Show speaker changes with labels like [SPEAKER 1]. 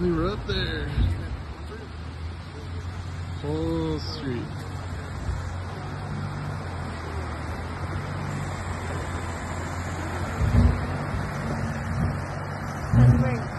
[SPEAKER 1] We were up there. Whole street. That's great.